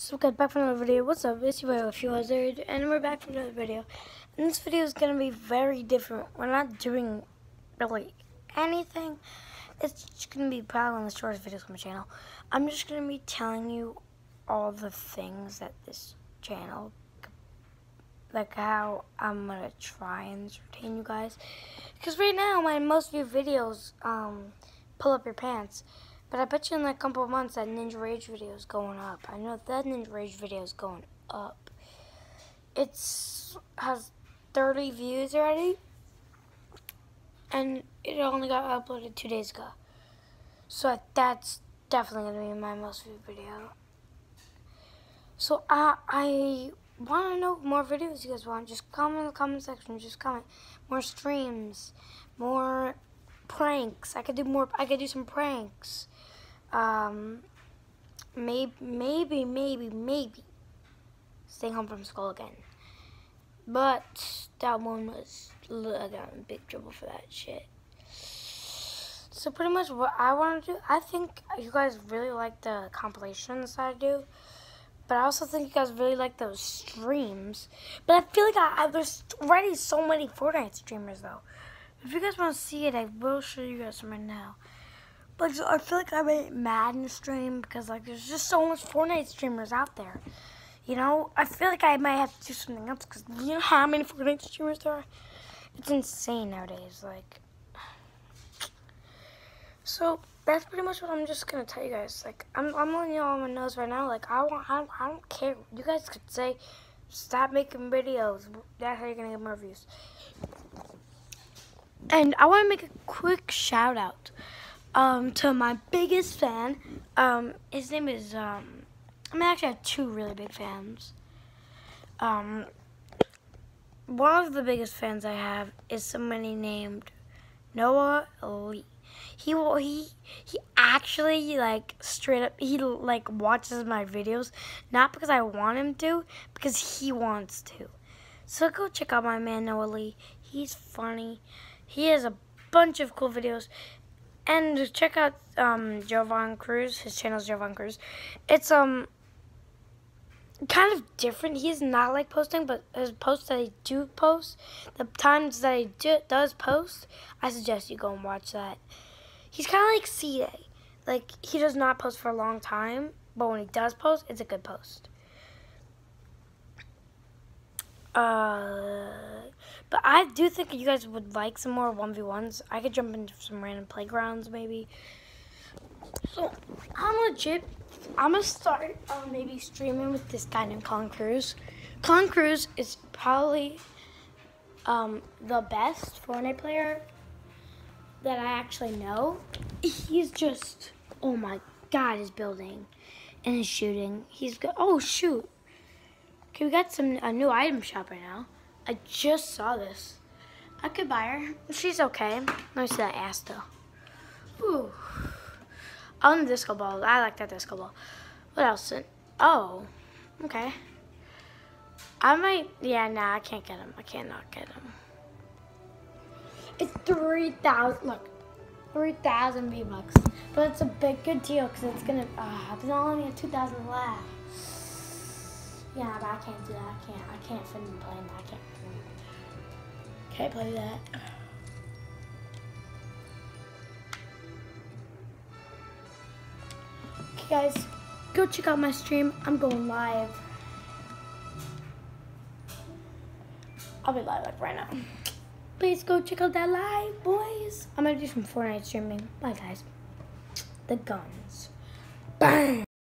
So guys, back from another video. What's up? It's your boy, Whiffy Buzzerd, and we're back from another video. And this video is going to be very different. We're not doing really anything. It's going to be probably one of the shortest videos on my channel. I'm just going to be telling you all the things that this channel, like how I'm going to try and entertain you guys. Because right now, my most viewed videos, um, pull up your pants. But I bet you in a couple of months that Ninja Rage video is going up. I know that Ninja Rage video is going up. It's has 30 views already. And it only got uploaded two days ago. So that's definitely going to be my most viewed video. So I, I want to know more videos you guys want. Just comment in the comment section. Just comment. More streams. More pranks. I could do more. I could do some pranks. Um, maybe, maybe, maybe, maybe staying home from school again. But that one was I got in big trouble for that shit. So pretty much what I want to do, I think you guys really like the compilations I do. But I also think you guys really like those streams. But I feel like I, I, there's already so many Fortnite streamers though. If you guys want to see it, I will show you guys right now. But I feel like I made Madden stream because like there's just so much Fortnite streamers out there. You know, I feel like I might have to do something else because you know how many Fortnite streamers there are? It's insane nowadays. Like, so that's pretty much what I'm just gonna tell you guys. Like, I'm I'm letting you all on my nose right now. Like, I want I don't, I don't care. You guys could say, stop making videos. That's how you're gonna get more views. And I want to make a quick shout out um, to my biggest fan. Um, his name is, um, I mean, actually have two really big fans. Um, one of the biggest fans I have is somebody named Noah Lee. He he, he actually, like, straight up, he, like, watches my videos, not because I want him to, because he wants to. So go check out my man Noah Lee. He's funny. He has a bunch of cool videos. And check out um, Jovan Cruz. His channel is Jovan Cruz. It's um kind of different. He's not like posting, but his posts that he do post, the times that he do, does post, I suggest you go and watch that. He's kind of like CA. Like, he does not post for a long time, but when he does post, it's a good post. Uh, but I do think you guys would like some more 1v1s. I could jump into some random playgrounds, maybe. So, I'm legit. I'm to start uh, maybe streaming with this guy named Colin Cruz. Colin Cruz is probably um, the best Fortnite player that I actually know. He's just, oh my god, his building and his shooting. He's good. Oh, shoot. Okay, we got some a new item shop right now. I just saw this. I could buy her. She's okay. See that ass though. Ooh. Want the disco ball. I like that disco ball. What else? Oh, okay. I might, yeah, nah, I can't get him. I cannot get him. It's 3,000, look, 3,000 V-Bucks. But it's a big, good deal because it's to, uh, there's only a 2,000 left. Yeah, but I can't do that. I can't. I can't fit in playing that. I can't. Can't play that. Okay, guys, go check out my stream. I'm going live. I'll be live like right now. Please go check out that live, boys. I'm gonna do some Fortnite streaming. Bye, guys. The guns. Bang.